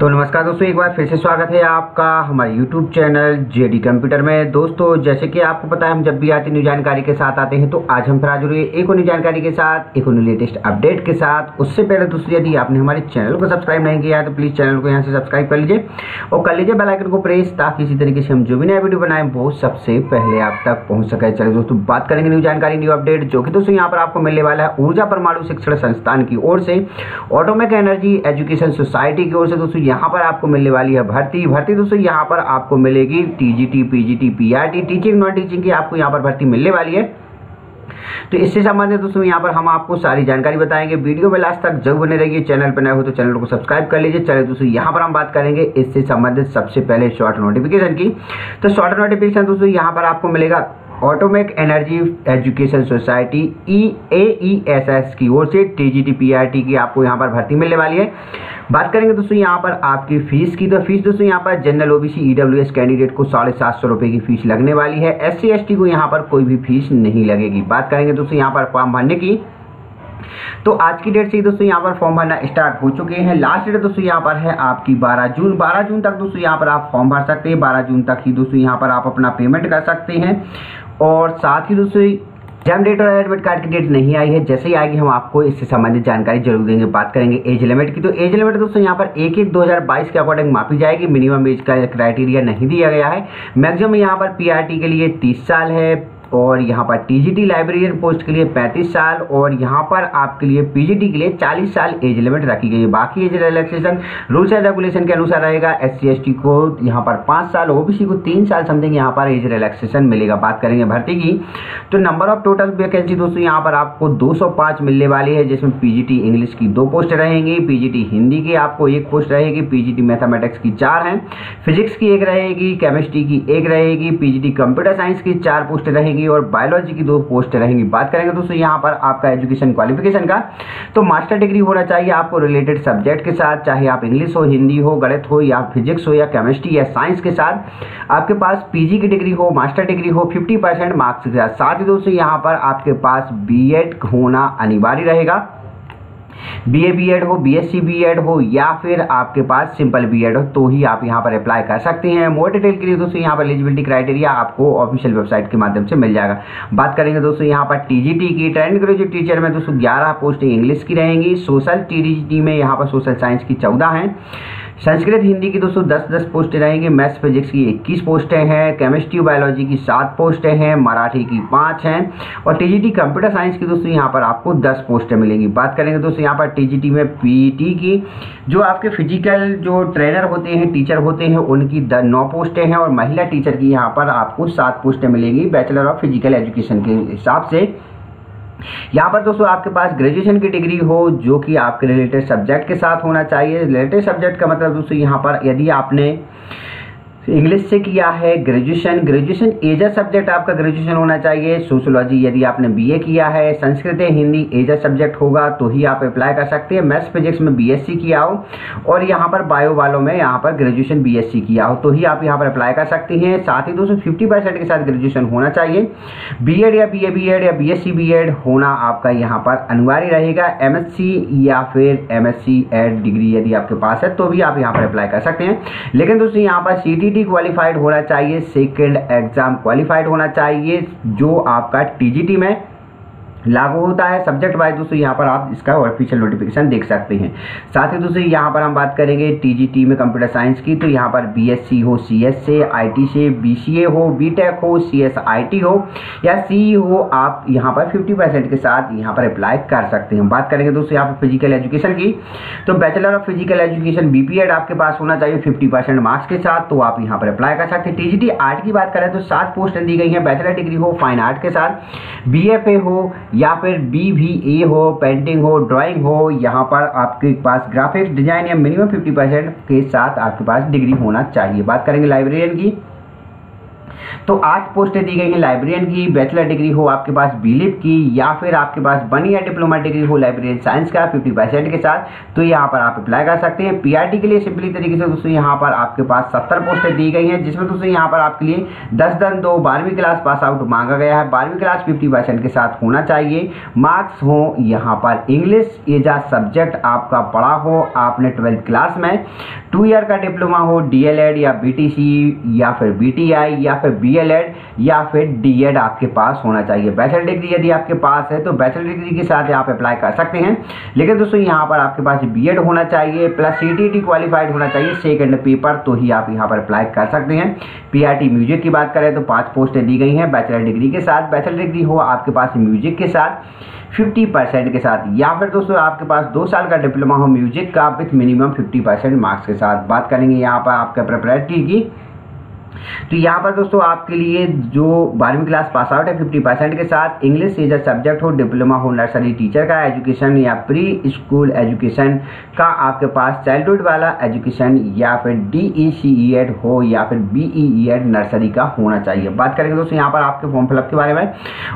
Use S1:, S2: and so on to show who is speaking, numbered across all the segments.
S1: तो नमस्कार दोस्तों, एक बार फिर से स्वागत है आपका हमारे YouTube चैनल जेडी कंप्यूटर में। दोस्तों, जैसे कि आपको पता है, हम जब भी आते न्यू जानकारी के साथ आते हैं तो आज हम फिर हुए एक और न्यू जानकारी के साथ, एक और लेटेस्ट अपडेट के साथ। उससे पहले दोस्तों, यदि आपने हमारे चैनल को सब्सक्राइब नहीं किया है तो प्लीज़ चैनल को यहाँ से सब्सक्राइब कर लीजिए और कर लीजिए बेलाइकन को प्रेस ताकि इसी तरीके से हम जो भी नया वीडियो बनाएँ, वो सबसे पहले आप तक पहुँच सके। चलिए दोस्तों, बात करेंगे न्यू जानकारी न्यू अपडेट जो कि दोस्तों यहाँ पर आपको मिलने वाला है ऊर्जा परमाणु शिक्षण संस्थान की ओर से। ऑटोमेक एनर्जी एजुकेशन सोसाइटी की ओर से दोस्तों यहाँ पर आपको मिलने वाली है भर्ती। भर्ती दोस्तों, यहाँ पर आपको मिलेगी TGT PGT PRT teaching non teaching की आपको यहाँ पर भर्ती मिलने वाली है। तो इससे संबंधित दोस्तों, यहाँ पर हम आपको सारी जानकारी बताएँगे। वीडियो में लास्ट तक जब बने रहिए। चैनल पर नए हो तो चैनल को सब्सक्राइब कर लीजिए। चलिए दोस्तों, यहाँ पर हम बात करेंगे इससे संबंधित सबसे पहले शॉर्ट नोटिफिकेशन की। तो शॉर्ट नोटिफिकेशन दोस्तों, यहाँ पर आपको मिलेगा atomic energy education society E A E S S की ओर से T G T P R T की आपको यहाँ पर भर्ती मिलने वाली है। बात करेंगे दोस्तों, यहाँ पर आपकी फ़ीस की। तो फ़ीस दोस्तों, यहाँ पर जनरल ओबीसी ईडब्ल्यूएस कैंडिडेट को साढ़े सात सौ रुपये की फ़ीस लगने वाली है। एस सी एस टी को यहाँ पर कोई भी फ़ीस नहीं लगेगी। बात करेंगे दोस्तों, यहाँ पर फॉर्म भरने की। तो आज की डेट से दोस्तों, यहाँ पर फॉर्म भरना स्टार्ट हो चुके हैं। लास्ट डेट दोस्तों, यहाँ पर है आपकी 12 जून। 12 जून तक दोस्तों, यहाँ पर आप फॉर्म भर सकते हैं। 12 जून तक ही दोस्तों, यहाँ पर आप अपना पेमेंट कर सकते हैं। और साथ ही दोस्तों एग्ज़ाम डेट और एडमिट कार्ड की डेट नहीं आई है, जैसे ही आएगी हम आपको इससे संबंधित जानकारी ज़रूर देंगे, बात करेंगे एज लिमिट की। तो एज लिमिट दोस्तों, यहाँ पर एक एक 2022 के अकॉर्डिंग मापी जाएगी। मिनिमम एज का क्राइटेरिया नहीं दिया गया है। मैक्सिमम यहाँ पर पीआरटी के लिए 30 साल है। और यहाँ पर टीजीटी लाइब्रेरियन पोस्ट के लिए 35 साल और यहाँ पर आपके लिए पीजीटी के लिए 40 साल एज लिमिट रखी गई है। बाकी age relaxation rules and regulation के अनुसार रहेगा एस सी को यहाँ पर पाँच साल ओबीसी को तीन साल समथिंग यहाँ पर एज रिलैक्सेशन मिलेगा। बात करेंगे भर्ती की। तो नंबर ऑफ़ टोटल वैकेंसी दोस्तों, यहाँ पर आपको दो सौ पाँच मिलने वाली है, जिसमें पीजीटी इंग्लिश की दो पोस्ट रहेंगी। पी हिंदी की आपको एक पोस्ट रहेगी। पी मैथमेटिक्स की चार हैं। फिजिक्स की एक रहेगी। केमिस्ट्री की एक रहेगी। पी कंप्यूटर साइंस की चार पोस्ट रहेगी। रहेंगी और बायोलॉजी की दो पोस्ट रहेंगी। बात करेंगे दोस्तों, यहाँ पर आपका एजुकेशन क्वालिफिकेशन का। तो मास्टर डिग्री होना चाहिए आपको रिलेटेड सब्जेक्ट के साथ, चाहे आप इंग्लिश हो हिंदी हो, गणित हो या फिजिक्स हो या केमिस्ट्री या साइंस के साथ। आपके पास पीजी की डिग्री हो मास्टर डिग्री हो फिफ्टी मार्क्स के साथ। ही दोस्तों, यहाँ पर आपके पास बी होना अनिवार्य रहेगा। बी ए बी एड हो BSc S C B Ed हो, या फिर आपके पास सिंपल बीएड हो तो ही आप यहाँ पर अप्लाई कर सकते हैं। मोर डिटेल के लिए दोस्तों, यहाँ पर एलिजिबिलिटी क्राइटेरिया आपको ऑफिशियल वेबसाइट के माध्यम से मिल जाएगा। बात करेंगे दोस्तों, यहाँ पर टीजीटी की ट्रेंड ग्रेजुएट टीचर में दोस्तों, ग्यारह पोस्टें इंग्लिश की रहेंगी। सोशल टी में यहाँ पर सोशल साइंस की चौदह हैं। संस्कृत हिंदी की दोस्तों दस दस पोस्टें रहेंगी। मैथ्स फिजिक्स की इक्कीस पोस्टें हैं, केमिस्ट्री बायोलॉजी की सात पोस्टें हैं, मराठी की पाँच हैं और टीजीटी कंप्यूटर साइंस की दोस्तों यहाँ पर आपको दस पोस्टें मिलेंगी। बात करेंगे दोस्तों यहाँ पर टीजीटी में पीटी की, जो आपके फ़िज़िकल जो ट्रेनर होते हैं, टीचर होते हैं, उनकी नौ पोस्टें हैं और महिला टीचर की यहाँ पर आपको सात पोस्टें मिलेंगी बैचलर ऑफ़ फ़िज़िकल एजुकेशन के हिसाब से। यहाँ पर दोस्तों आपके पास ग्रेजुएशन की डिग्री हो, जो कि आपके रिलेटेड सब्जेक्ट के साथ होना चाहिए। रिलेटेड सब्जेक्ट का मतलब दोस्तों यहाँ पर यदि आपने इंग्लिश से किया है graduation graduation as a subject आपका ग्रेजुएशन होना चाहिए। सोशोलॉजी यदि आपने बीए किया है, संस्कृत, हिंदी एजर सब्जेक्ट होगा तो ही आप अप्लाई कर सकते हैं। मैथ्स फिजिक्स में बीएससी किया हो, और यहाँ पर बायो वालों में यहाँ पर ग्रेजुएशन बीएससी किया हो तो ही आप यहाँ पर अप्लाई कर सकते हैं। साथ ही दोस्तों फिफ्टी परसेंट के साथ ग्रेजुएशन होना चाहिए। बी या बी ए या बी एस होना आपका यहाँ पर अनिवार्य रहेगा। एमएससी या फिर एमएससी एड डिग्री यदि आपके पास है तो भी आप यहाँ पर अप्लाई कर सकते हैं। लेकिन दोस्तों, यहाँ पर सी टीजीटी क्वालिफाइड होना चाहिए सेकेंड एग्ज़ाम क्वालिफाइड होना चाहिए जो आपका टीजीटी में लागू होता है सब्जेक्ट वाइज दोस्तों यहाँ पर आप इसका ऑफिशियल नोटिफिकेशन देख सकते हैं। साथ ही दोस्तों यहाँ पर हम बात करेंगे टीजीटी में कंप्यूटर साइंस की तो यहाँ पर बीएससी हो सीएस से आईटी से बीसीए हो बीटेक हो सीएसआईटी हो, या सी e हो, आप यहाँ पर 50 परसेंट के साथ यहाँ पर अप्लाई कर सकते हैं। बात करेंगे दोस्तों यहाँ पर फ़िज़िकल एजुकेशन की तो bachelor of physical education B आपके पास होना चाहिए फिफ्टी मार्क्स के साथ तो आप यहाँ पर अप्लाई कर सकते हैं। टीजीटी आर्ट की बात करें तो सात पोस्टें दी गई हैं बैचलर डिग्री हो फाइन आर्ट के साथ बीएफए हो या फिर बी वी ए हो पेंटिंग हो ड्राइंग हो, यहाँ पर आपके पास ग्राफिक्स डिज़ाइन या मिनिमम फिफ्टी परसेंट के साथ आपके पास डिग्री होना चाहिए। बात करेंगे लाइब्रेरियन की। तो आठ पोस्टें दी गई हैं लाइब्रेरियन की बैचलर डिग्री हो आपके पास बीलिप की, या फिर आपके पास वन ईयर डिप्लोमा डिग्री हो लाइब्रेरियन साइंस का फिफ्टी परसेंट के साथ तो यहाँ पर आप अप्लाई कर सकते हैं। पीआरटी के लिए सिंपली तरीके से दोस्तों यहाँ पर आपके पास सत्तर पोस्टें दी गई हैं, जिसमें दोस्तों यहाँ पर आपके लिए दस दन दो बारहवीं क्लास पास आउट मांगा गया है। बारहवीं क्लास फिफ्टी परसेंट के साथ होना चाहिए। मार्क्स हो यहाँ पर इंग्लिश ये एज सब्जेक्ट आपका पढ़ा हो आपने ट्वेल्थ क्लास में। टू ईयर का डिप्लोमा हो डीएलएड या बीटीसी या फिर बीटीआई या फिर बीएलएड या फिर डीएड आपके पास होना चाहिए। बैचलर डिग्री यदि आपके पास है तो बैचलर डिग्री के साथ आप अप्लाई कर सकते हैं। लेकिन दोस्तों, यहाँ पर आपके पास बीएड होना चाहिए प्लस सीटीटी क्वालिफाइड होना चाहिए। सेकंड पेपर तो ही आप यहाँ पर अप्लाई कर सकते हैं। पीआरटी म्यूज़िक की बात करें तो पाँच पोस्टें दी गई हैं बैचलर डिग्री के साथ। बैचलर डिग्री हो आपके पास म्यूज़िक के साथ फिफ्टी परसेंट के साथ। या फिर दोस्तों, आपके पास दो साल का डिप्लोमा हो म्यूज़िक का with minimum fifty percent marks के साथ। बात करेंगे यहाँ पर आपका प्रिपरेटरी की। तो यहाँ पर दोस्तों आपके लिए जो बारहवीं क्लास पास आउट है फिफ्टी परसेंट के साथ इंग्लिश एज अ सब्जेक्ट हो डिप्लोमा हो नर्सरी टीचर का एजुकेशन या प्री स्कूल एजुकेशन का आपके पास चाइल्डहुड वाला एजुकेशन या फिर डी ई सी ई एड हो या फिर B E E Ed nursery का होना चाहिए। बात करेंगे दोस्तों यहाँ पर आपके फॉर्म फिलअप के बारे में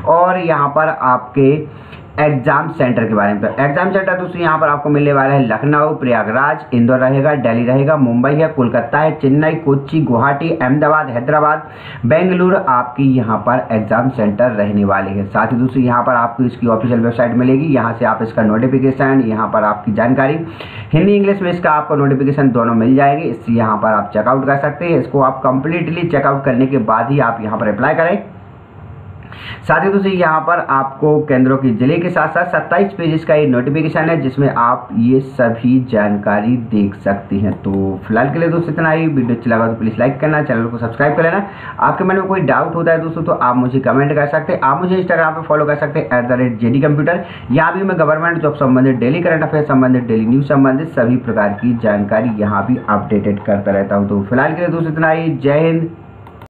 S1: और यहाँ पर आपके एग्ज़ाम सेंटर के बारे में। तो एग्ज़ाम सेंटर दोस्तों यहाँ पर आपको मिलने वाला है। लखनऊ, प्रयागराज, इंदौर रहेगा, दिल्ली रहेगा, मुंबई है, कोलकाता है, चेन्नई, कोच्चि, गुवाहाटी, अहमदाबाद, हैदराबाद, बेंगलुरु आपकी यहाँ पर एग्ज़ाम सेंटर रहने वाले हैं। साथ ही दोस्तों यहाँ पर आपको इसकी ऑफिशियल वेबसाइट मिलेगी। यहाँ से आप इसका नोटिफिकेशन यहाँ पर आपकी जानकारी, हिंदी, इंग्लिश में इसका आपको नोटिफिकेशन दोनों मिल जाएगी। इससे यहाँ पर आप चेकआउट कर सकते हैं। इसको आप कंप्लीटली चेकआउट करने के बाद ही आप यहाँ पर अप्लाई करें। साथ ही दोस्तों, यहाँ पर आपको केंद्रों की ज़िले के साथ साथ सत्ताईस पेजेस का ये नोटिफिकेशन है, जिसमें आप ये सभी जानकारी देख सकते हैं। तो फ़िलहाल के लिए दोस्तों, इतना ही। वीडियो अच्छा लगा तो प्लीज़ लाइक करना, चैनल को सब्सक्राइब कर लेना। आपके मन में कोई डाउट होता है दोस्तों तो आप मुझे कमेंट कर सकते हैं। आप मुझे इंस्टाग्राम पर फॉलो कर सकते हैं at the rate J computer यहाँ भी मैं गवर्नमेंट जॉब संबंधित डेली करंट अफेयर संबंधित डेली न्यूज़ संबंधित, सभी प्रकार की जानकारी यहाँ भी अपडेटेड करता रहता हूँ। तो फ़िलहाल के लिए दोस्तों, इतना ही। जय हिंद।